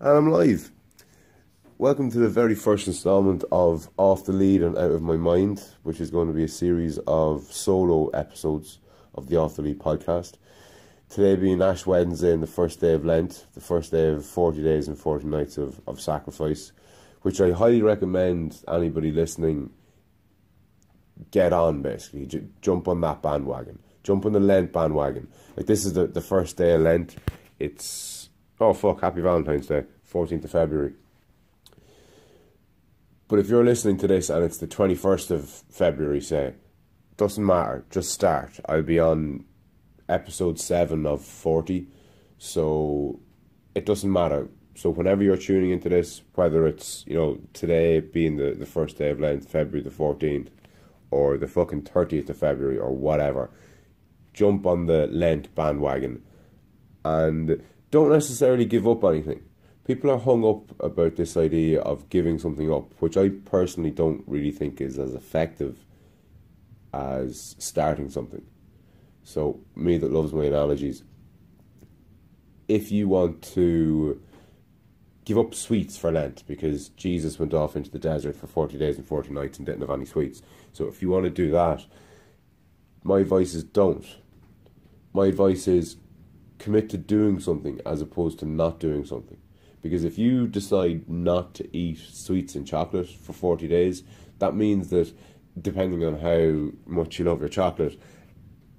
And I'm live. Welcome to the very first installment of Off the Lead and Out of My Mind, which is going to be a series of solo episodes of the Off the Lead podcast. Today being Ash Wednesday and the first day of Lent, the first day of 40 days and 40 nights of, of sacrifice, which I highly recommend anybody listening get on basically. J- jump on that bandwagon. Jump on the Lent bandwagon. Like this is the, the first day of Lent. It's oh fuck, happy Valentine's Day, 14th of February. But if you're listening to this and it's the 21st of February, say, doesn't matter, just start. I'll be on episode 7 of 40, so it doesn't matter. So whenever you're tuning into this, whether it's, you know, today being the, the first day of Lent, February the 14th, or the fucking 30th of February, or whatever, jump on the Lent bandwagon and don't necessarily give up anything. People are hung up about this idea of giving something up, which I personally don't really think is as effective as starting something. So, me that loves my analogies, if you want to give up sweets for Lent because Jesus went off into the desert for 40 days and 40 nights and didn't have any sweets. So, if you want to do that, my advice is don't. My advice is commit to doing something as opposed to not doing something. Because if you decide not to eat sweets and chocolate for 40 days, that means that depending on how much you love your chocolate,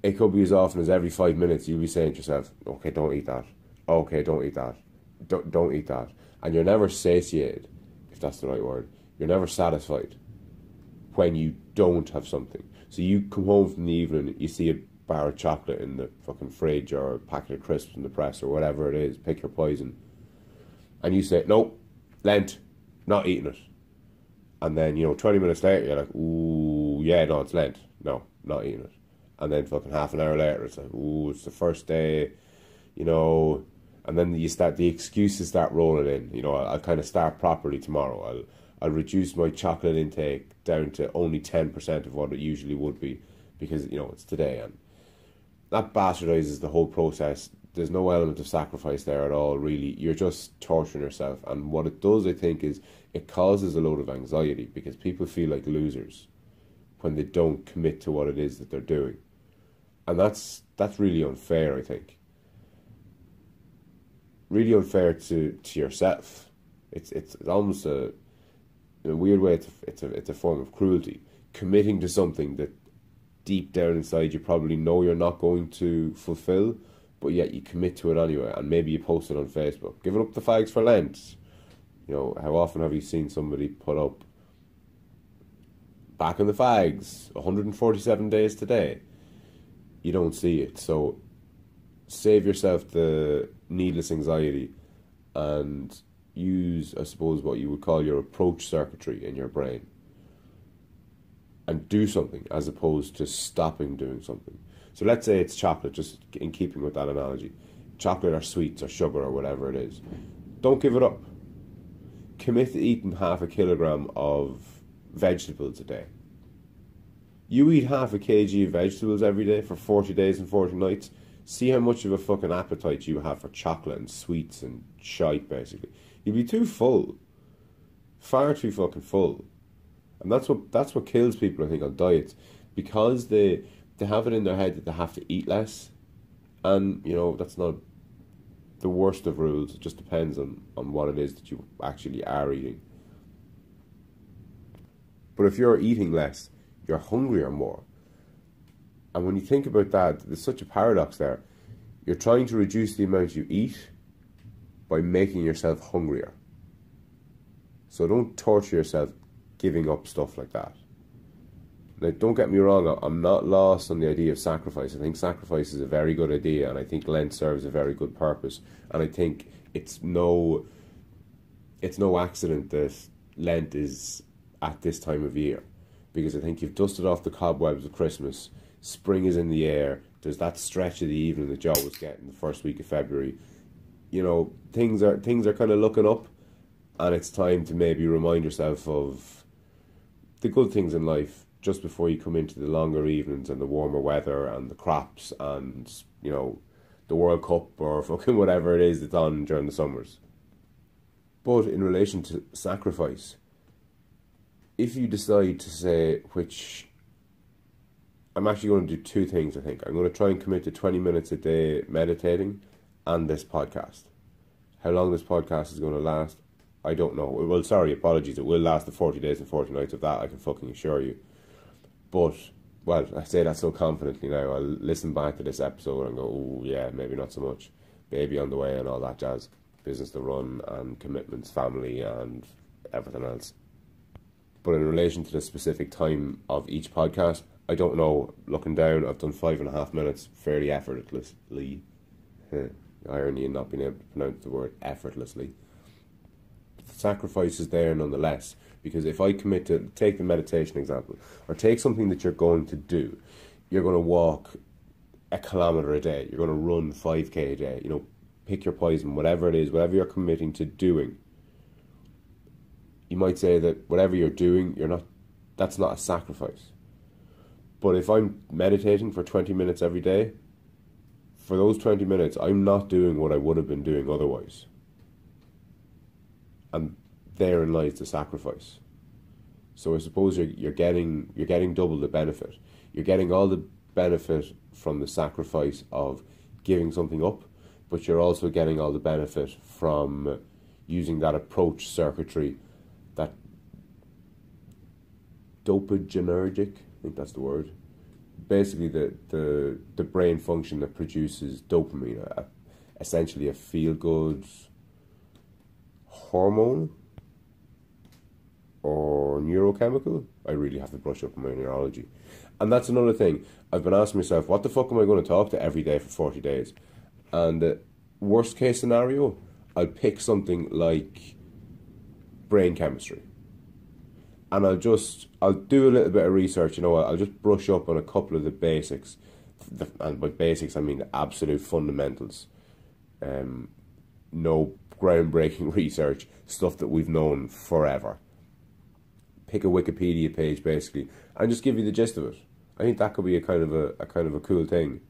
it could be as often as every five minutes you'll be saying to yourself, okay, don't eat that. Okay, don't eat that. Don't, don't eat that. And you're never satiated, if that's the right word. You're never satisfied when you don't have something. So you come home from the evening, you see a bar of chocolate in the fucking fridge or a packet of crisps in the press or whatever it is, pick your poison. And you say, nope, Lent, not eating it. And then, you know, 20 minutes later, you're like, ooh, yeah, no, it's Lent. No, not eating it. And then fucking half an hour later, it's like, ooh, it's the first day, you know. And then you start, the excuses start rolling in. You know, I'll, I'll kind of start properly tomorrow. I'll, I'll reduce my chocolate intake down to only 10% of what it usually would be because, you know, it's today. And that bastardizes the whole process. There's no element of sacrifice there at all, really. You're just torturing yourself. And what it does, I think, is it causes a load of anxiety because people feel like losers when they don't commit to what it is that they're doing. And that's that's really unfair, I think. Really unfair to, to yourself. It's it's, almost a in a weird way it's a, it's a it's a form of cruelty. Committing to something that deep down inside you probably know you're not going to fulfill, but yet you commit to it anyway, and maybe you post it on Facebook. Giving up the fags for Lent. You know, how often have you seen somebody put up back in the fags, 147 days today? You don't see it. So save yourself the needless anxiety and use, I suppose, what you would call your approach circuitry in your brain and do something as opposed to stopping doing something. So let's say it's chocolate, just in keeping with that analogy chocolate or sweets or sugar or whatever it is. Don't give it up. Commit to eating half a kilogram of vegetables a day. You eat half a kg of vegetables every day for 40 days and 40 nights. See how much of a fucking appetite you have for chocolate and sweets and shite, basically. You'd be too full. Far too fucking full and that's what that's what kills people. I think on diets because they they have it in their head that they have to eat less, and you know that's not the worst of rules. It just depends on on what it is that you actually are eating. But if you're eating less, you're hungrier more. And when you think about that, there's such a paradox there. You're trying to reduce the amount you eat by making yourself hungrier. So don't torture yourself giving up stuff like that. Now, don't get me wrong, I'm not lost on the idea of sacrifice. I think sacrifice is a very good idea, and I think Lent serves a very good purpose. And I think it's no, it's no accident that Lent is at this time of year, because I think you've dusted off the cobwebs of Christmas. Spring is in the air. There's that stretch of the evening that you always get in the first week of February. You know, things are things are kind of looking up, and it's time to maybe remind yourself of the good things in life just before you come into the longer evenings and the warmer weather and the crops and you know the World Cup or fucking whatever it is that's on during the summers. But in relation to sacrifice, if you decide to say which I'm actually going to do two things, I think. I'm going to try and commit to 20 minutes a day meditating and this podcast. How long this podcast is going to last, I don't know. Well, sorry, apologies. It will last the 40 days and 40 nights of that, I can fucking assure you. But, well, I say that so confidently now. I'll listen back to this episode and go, oh, yeah, maybe not so much. Baby on the way and all that jazz. Business to run and commitments, family, and everything else. But in relation to the specific time of each podcast, I don't know. Looking down, I've done five and a half minutes fairly effortlessly. Irony in not being able to pronounce the word effortlessly. Sacrifice is there nonetheless, because if I commit to take the meditation example, or take something that you're going to do, you're going to walk a kilometer a day, you're going to run 5k a day, you know, pick your poison, whatever it is, whatever you're committing to doing. You might say that whatever you're doing, you're not, that's not a sacrifice but if I'm meditating for 20 minutes every day, for those 20 minutes, I'm not doing what I would have been doing otherwise. And therein lies the sacrifice. So I suppose you're, you're getting you're getting double the benefit. You're getting all the benefit from the sacrifice of giving something up, but you're also getting all the benefit from using that approach circuitry, that dopaminergic I think that's the word. Basically, the the the brain function that produces dopamine, essentially a feel good hormone or neurochemical. I really have to brush up on my neurology. And that's another thing. I've been asking myself, what the fuck am I going to talk to every day for 40 days? And uh, worst case scenario, I'll pick something like brain chemistry and I'll just I'll do a little bit of research. You know, I'll just brush up on a couple of the basics, the, and by basics I mean the absolute fundamentals. Um, no groundbreaking research, stuff that we've known forever. Pick a Wikipedia page basically, and just give you the gist of it. I think that could be a kind of a, a kind of a cool thing.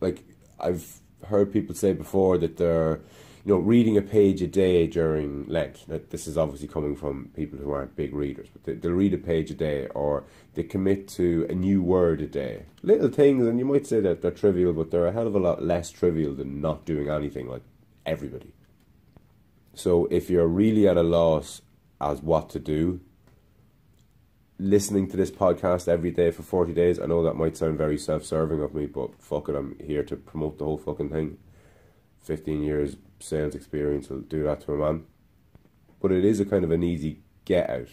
Like I've heard people say before that they're you know, reading a page a day during Lent. Now, this is obviously coming from people who aren't big readers, but they, they'll read a page a day or they commit to a new word a day. Little things, and you might say that they're trivial, but they're a hell of a lot less trivial than not doing anything like everybody. So if you're really at a loss as what to do, listening to this podcast every day for 40 days, I know that might sound very self serving of me, but fuck it, I'm here to promote the whole fucking thing. 15 years sales experience will do that to a man. But it is a kind of an easy get out.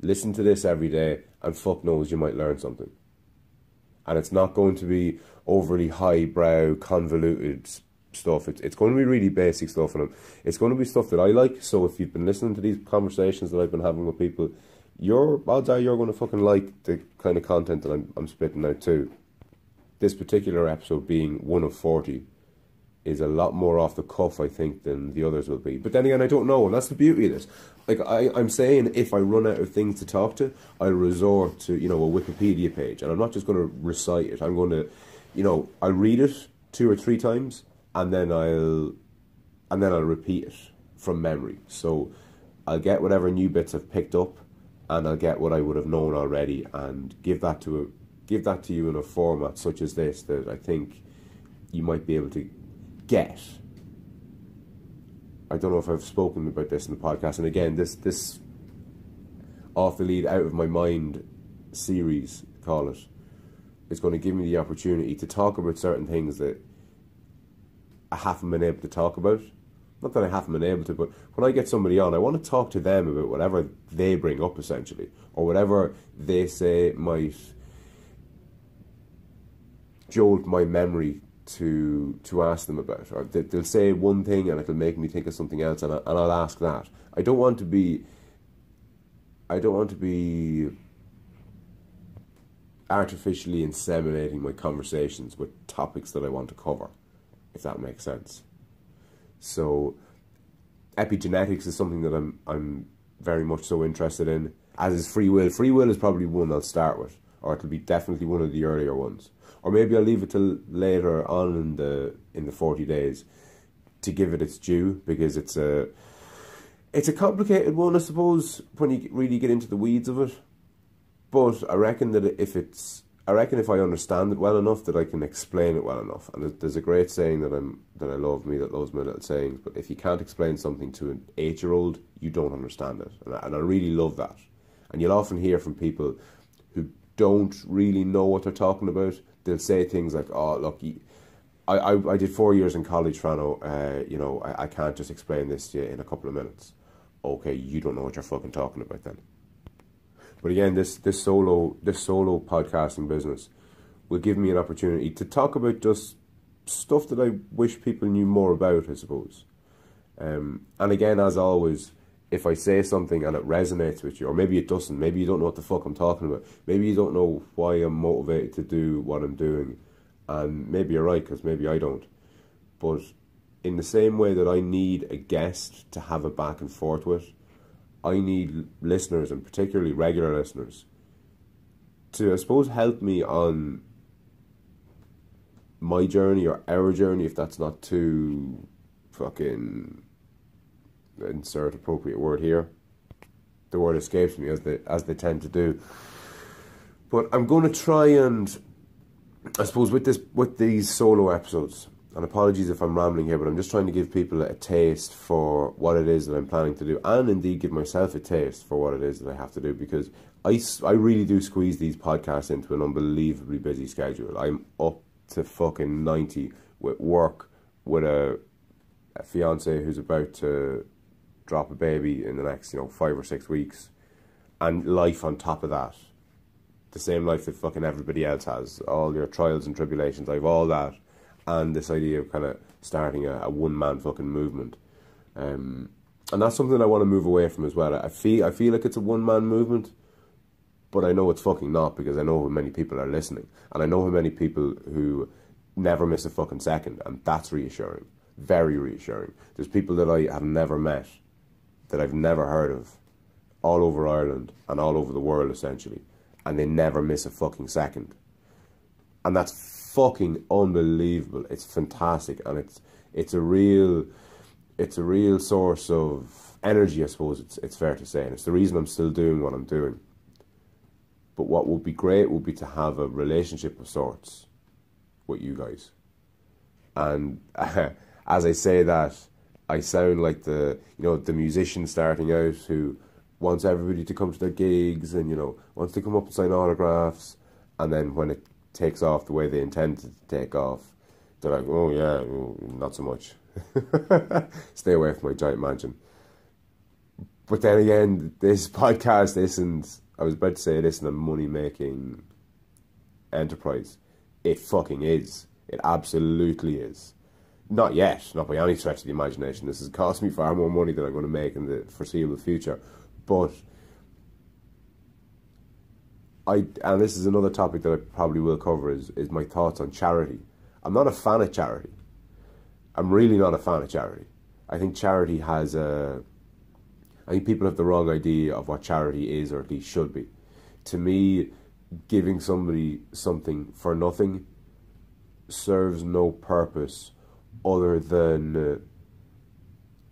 Listen to this every day, and fuck knows you might learn something. And it's not going to be overly highbrow, convoluted stuff. It's, it's going to be really basic stuff, and it's going to be stuff that I like. So if you've been listening to these conversations that I've been having with people, you're odds are you're going to fucking like the kind of content that I'm, I'm spitting out too. This particular episode being one of 40 is a lot more off the cuff, I think, than the others will be. But then again, I don't know, and that's the beauty of this. Like I, I'm saying, if I run out of things to talk to, I'll resort to you know a Wikipedia page, and I'm not just going to recite it. I'm going to, you know, I'll read it two or three times, and then I'll, and then I'll repeat it from memory. So I'll get whatever new bits I've picked up, and I'll get what I would have known already, and give that to a, give that to you in a format such as this that I think you might be able to get. I don't know if I've spoken about this in the podcast, and again, this this off the lead, out of my mind series, call it, is going to give me the opportunity to talk about certain things that I haven't been able to talk about. Not that I haven't been able to, but when I get somebody on, I want to talk to them about whatever they bring up, essentially, or whatever they say might jolt my memory to to ask them about. Or they, will say one thing and it'll make me think of something else, and, I, and I'll ask that. I don't want to be. I don't want to be artificially inseminating my conversations with topics that I want to cover, if that makes sense. So, epigenetics is something that I'm I'm very much so interested in. As is free will. Free will is probably one I'll start with, or it'll be definitely one of the earlier ones or maybe I'll leave it till later on in the in the forty days to give it its due because it's a it's a complicated one, I suppose, when you really get into the weeds of it. But I reckon that if it's, I reckon if I understand it well enough, that I can explain it well enough. And there's a great saying that I'm that I love, me that loves my little sayings. But if you can't explain something to an eight-year-old, you don't understand it, and I, and I really love that. And you'll often hear from people who don't really know what they're talking about. They'll say things like, "Oh, look." I, I, I did four years in college, Frano. Uh, you know, I, I can't just explain this to you in a couple of minutes okay, you don't know what you're fucking talking about then. But again, this this solo this solo podcasting business will give me an opportunity to talk about just stuff that I wish people knew more about, I suppose. Um, and again, as always, if I say something and it resonates with you, or maybe it doesn't, maybe you don't know what the fuck I'm talking about, maybe you don't know why I'm motivated to do what I'm doing, and maybe you're right, because maybe I don't. But in the same way that I need a guest to have a back and forth with, I need listeners and particularly regular listeners to, I suppose, help me on my journey or our journey if that's not too fucking insert appropriate word here. The word escapes me as they as they tend to do. But I'm going to try and I suppose with this with these solo episodes and apologies if I'm rambling here, but I'm just trying to give people a taste for what it is that I'm planning to do, and indeed give myself a taste for what it is that I have to do because I, I really do squeeze these podcasts into an unbelievably busy schedule. I'm up to fucking 90 with work, with a, a fiance who's about to drop a baby in the next, you know, five or six weeks, and life on top of that. The same life that fucking everybody else has. All your trials and tribulations. I have all that and this idea of kind of starting a, a one man fucking movement. Um, and that's something I want to move away from as well. I feel I feel like it's a one man movement, but I know it's fucking not because I know how many people are listening, and I know how many people who never miss a fucking second, and that's reassuring, very reassuring. There's people that I have never met, that I've never heard of, all over Ireland and all over the world essentially, and they never miss a fucking second, and that's fucking unbelievable. It's fantastic, and it's it's a real it's a real source of energy. I suppose it's it's fair to say, and it's the reason I'm still doing what I'm doing. But what would be great would be to have a relationship of sorts with you guys, and uh, as I say that, I sound like the you know the musician starting out who wants everybody to come to their gigs and you know wants to come up and sign autographs, and then when it takes off the way they intend to take off, they're like, oh yeah, not so much. Stay away from my giant mansion. But then again, this podcast isn't, I was about to say it isn't a money making enterprise. It fucking is. It absolutely is. Not yet, not by any stretch of the imagination. This has cost me far more money than I'm going to make in the foreseeable future. But I and this is another topic that I probably will cover is is my thoughts on charity. I'm not a fan of charity. I'm really not a fan of charity. I think charity has a. I think people have the wrong idea of what charity is, or at least should be. To me, giving somebody something for nothing serves no purpose other than uh,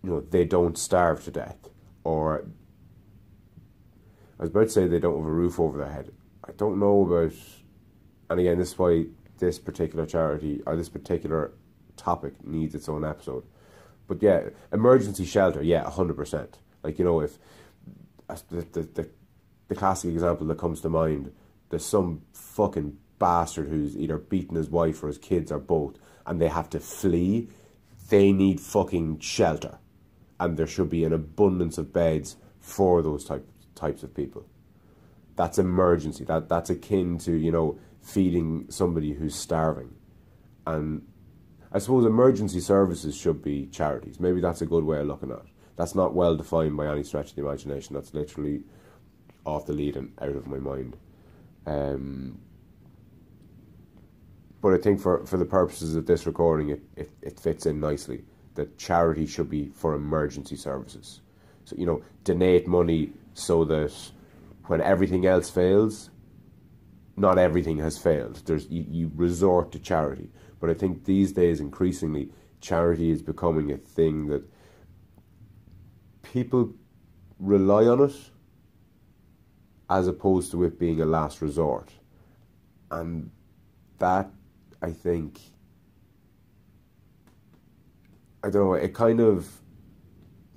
you know they don't starve to death, or I was about to say they don't have a roof over their head. I don't know about, and again, this is why this particular charity or this particular topic needs its own episode. But yeah, emergency shelter, yeah, hundred percent. Like you know, if the, the the the classic example that comes to mind, there's some fucking bastard who's either beaten his wife or his kids or both, and they have to flee. They need fucking shelter, and there should be an abundance of beds for those type types of people that's emergency. That that's akin to you know feeding somebody who's starving, and I suppose emergency services should be charities. Maybe that's a good way of looking at it. That's not well defined by any stretch of the imagination. That's literally off the lead and out of my mind. Um, but I think for, for the purposes of this recording, it, it, it fits in nicely that charity should be for emergency services. So, you know, donate money so that when everything else fails, not everything has failed. There's you, you resort to charity, but I think these days increasingly charity is becoming a thing that people rely on it as opposed to it being a last resort. And that, I think, I don't know, it kind of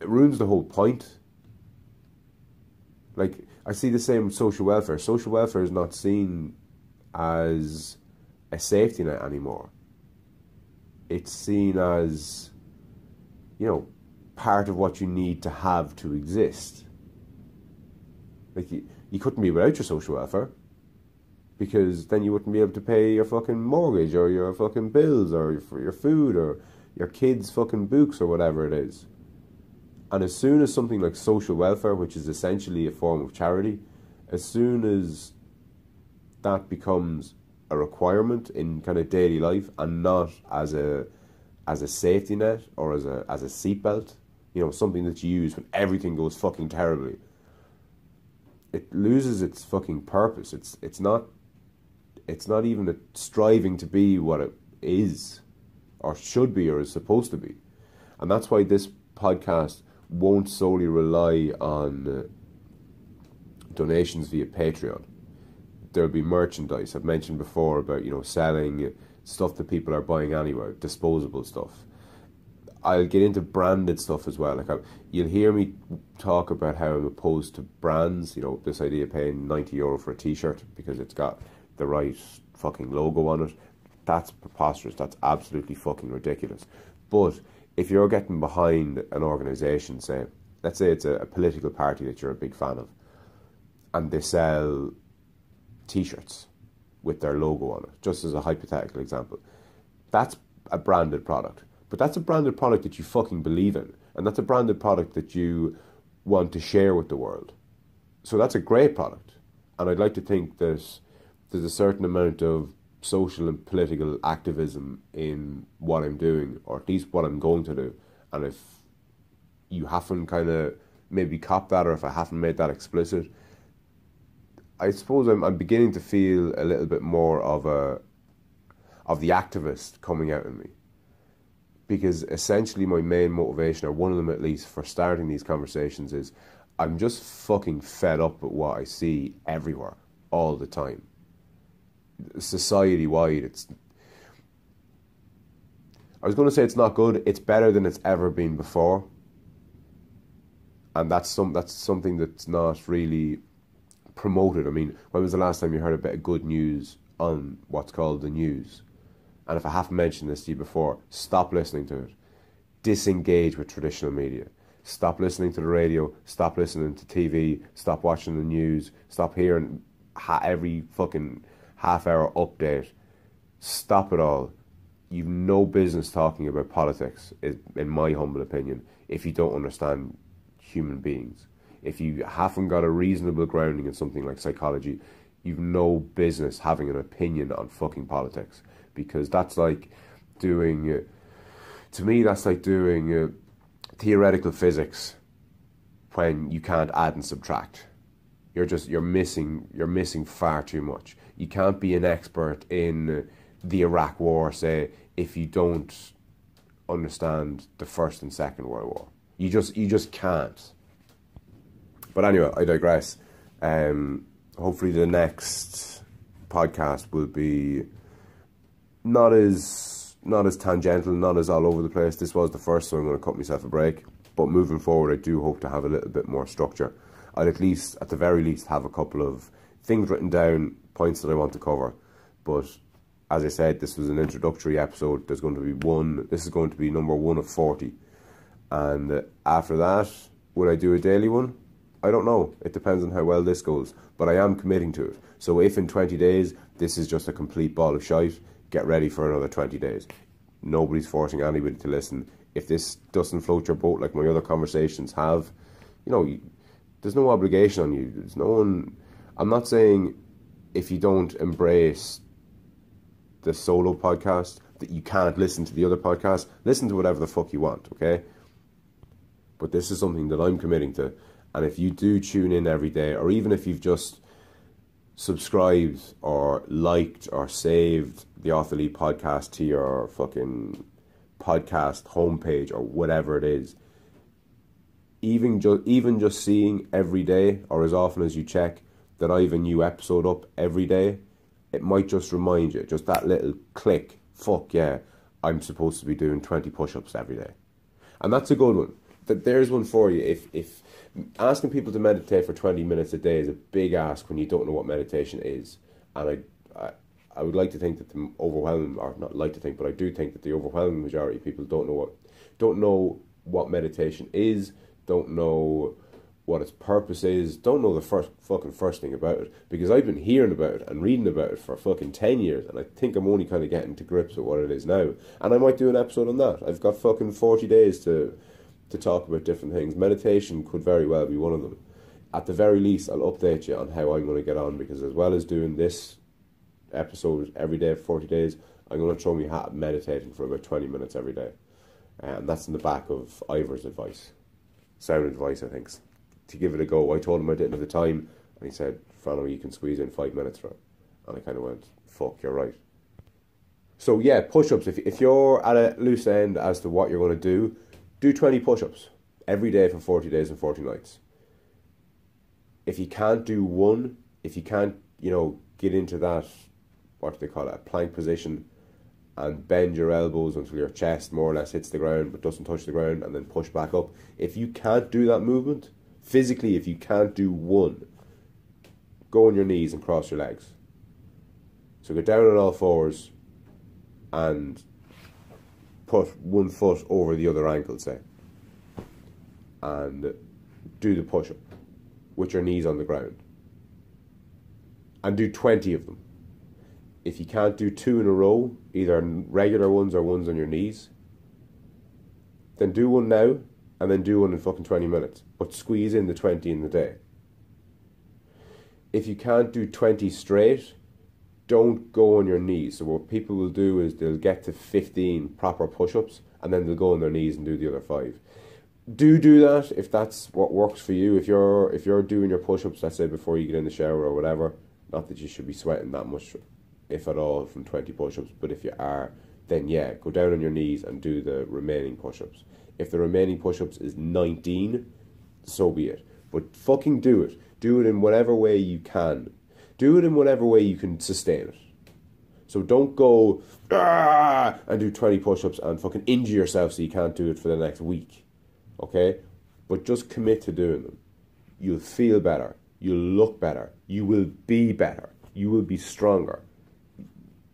it ruins the whole point. Like, I see the same with social welfare. Social welfare is not seen as a safety net anymore. It's seen as, you know, part of what you need to have to exist. Like, you, you couldn't be without your social welfare because then you wouldn't be able to pay your fucking mortgage or your fucking bills or your, your food or your kids' fucking books or whatever it is. And as soon as something like social welfare, which is essentially a form of charity, as soon as that becomes a requirement in kind of daily life and not as a as a safety net or as a as a seatbelt, you know, something that you use when everything goes fucking terribly. It loses its fucking purpose. It's it's not it's not even a striving to be what it is or should be or is supposed to be. And that's why this podcast won't solely rely on uh, donations via Patreon. There'll be merchandise. I've mentioned before about you know selling stuff that people are buying anywhere, disposable stuff. I'll get into branded stuff as well. Like I, you'll hear me talk about how I'm opposed to brands. You know this idea of paying ninety euro for a T-shirt because it's got the right fucking logo on it. That's preposterous. That's absolutely fucking ridiculous. But if you're getting behind an organization, say, let's say it's a, a political party that you're a big fan of, and they sell T-shirts with their logo on it, just as a hypothetical example, that's a branded product. But that's a branded product that you fucking believe in, and that's a branded product that you want to share with the world. So that's a great product, and I'd like to think that there's a certain amount of social and political activism in what I'm doing, or at least what I'm going to do. And if you haven't kind of maybe copped that, or if I haven't made that explicit, I suppose I'm, I'm beginning to feel a little bit more of a of the activist coming out in me. Because essentially, my main motivation, or one of them at least, for starting these conversations is I'm just fucking fed up with what I see everywhere all the time society wide. It's I was going to say it's not good. It's better than it's ever been before, and that's some that's something that's not really promoted. I mean, when was the last time you heard a bit of good news on what's called the news? And if I haven't mentioned this to you before, stop listening to it. Disengage with traditional media. Stop listening to the radio. Stop listening to TV. Stop watching the news. Stop hearing every fucking half hour update. Stop it all. You've no business talking about politics, in my humble opinion, if you don't understand human beings. If you haven't got a reasonable grounding in something like psychology, you've no business having an opinion on fucking politics. Because that's like doing, uh, to me, that's like doing uh, theoretical physics when you can't add and subtract. You're just, you're missing, you're missing far too much you can't be an expert in the Iraq War, say, if you don't understand the First and Second World War. You just you just can't. But anyway, I digress. Um, hopefully, the next podcast will be not as not as tangential, not as all over the place. This was the first, so I'm going to cut myself a break. But moving forward, I do hope to have a little bit more structure. I'll at least, at the very least, have a couple of things written down points that I want to cover. But as I said, this was an introductory episode. There's going to be one. This is going to be number one of forty, and uh, after that, would I do a daily one? I don't know. It depends on how well this goes. But I am committing to it. So if in twenty days this is just a complete ball of shite, get ready for another twenty days. Nobody's forcing anybody to listen. If this doesn't float your boat like my other conversations have, you know, there's no obligation on you. There's no one. I'm not saying if you don't embrace the solo podcast that you can't listen to the other podcast. Listen to whatever the fuck you want, okay? But this is something that I'm committing to. And if you do tune in every day, or even if you've just subscribed or liked or saved the Off the Lead podcast to your fucking podcast homepage or whatever it is, even just even just seeing every day or as often as you check that I have a new episode up every day, it might just remind you, just that little click, fuck yeah, I'm supposed to be doing 20 push-ups every day. And that's a good one. That there's one for you. If if asking people to meditate for 20 minutes a day is a big ask when you don't know what meditation is. And I, I I would like to think that the overwhelming, or not like to think, but I do think that the overwhelming majority of people don't know what, don't know what meditation is, don't know what its purpose is, don't know the first fucking first thing about it. Because I've been hearing about it and reading about it for fucking ten years, and I think I'm only kind of getting to grips with what it is now. And I might do an episode on that. I've got fucking forty days to to talk about different things. Meditation could very well be one of them. At the very least, I'll update you on how I'm going to get on because as well as doing this episode every day for 40 days, I'm going to throw me hat meditating for about 20 minutes every day. And that's in the back of Ivor's advice. Sound advice, I think, to give it a go. I told him I didn't have the time, and he said, Fano, you can squeeze in five minutes it. And I kind of went, fuck, you're right. So, yeah, push ups. If, if you're at a loose end as to what you're going to do, do 20 push ups every day for 40 days and 40 nights. If you can't do one, if you can't, you know, get into that what do they call it, a plank position, and bend your elbows until your chest more or less hits the ground but doesn't touch the ground, and then push back up. If you can't do that movement, physically, if you can't do one, go on your knees and cross your legs. So go down on all fours and put one foot over the other ankle, say, and do the push up with your knees on the ground. And do 20 of them if you can't do two in a row, either regular ones or ones on your knees, then do one now and then do one in fucking 20 minutes. But squeeze in the 20 in the day. If you can't do 20 straight, don't go on your knees. So, what people will do is they'll get to 15 proper push ups and then they'll go on their knees and do the other five. Do do that if that's what works for you. If you're if you're doing your push ups, let's say before you get in the shower or whatever, not that you should be sweating that much if at all, from 20 push ups. But if you are, then yeah, go down on your knees and do the remaining push ups. If the remaining push ups is 19, so be it. But fucking do it. Do it in whatever way you can. Do it in whatever way you can sustain it. So don't go ah, and do 20 push ups and fucking injure yourself so you can't do it for the next week. Okay? But just commit to doing them. You'll feel better. You'll look better. You will be better. You will be stronger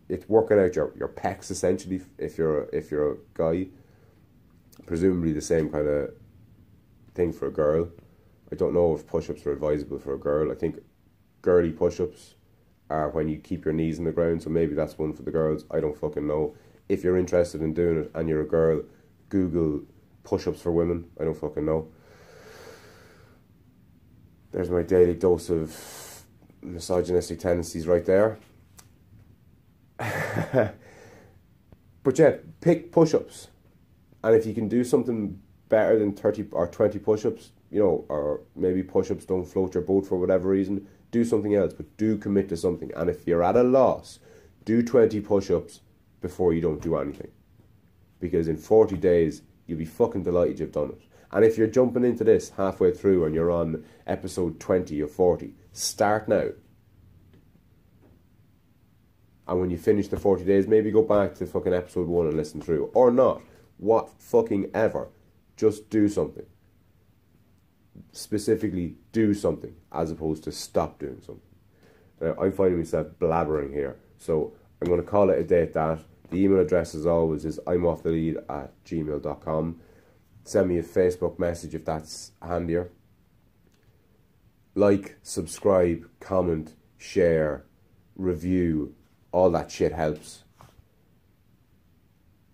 it's working out your, your pecs essentially if you're if you're a guy. Presumably the same kind of thing for a girl. I don't know if push-ups are advisable for a girl. I think girly push-ups are when you keep your knees in the ground. So maybe that's one for the girls. I don't fucking know. If you're interested in doing it and you're a girl, Google push-ups for women. I don't fucking know. There's my daily dose of misogynistic tendencies right there. but yeah, pick push ups. And if you can do something better than 30 or 20 push ups, you know, or maybe push ups don't float your boat for whatever reason, do something else, but do commit to something. And if you're at a loss, do 20 push ups before you don't do anything. Because in 40 days, you'll be fucking delighted you've done it. And if you're jumping into this halfway through and you're on episode 20 or 40, start now. And when you finish the 40 days, maybe go back to fucking episode one and listen through. Or not. What fucking ever. Just do something. Specifically, do something as opposed to stop doing something. Now, I'm finding myself blabbering here. So I'm going to call it a day at that. The email address, as always, is I'm off the lead at gmail.com. Send me a Facebook message if that's handier. Like, subscribe, comment, share, review all that shit helps.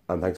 And thanks.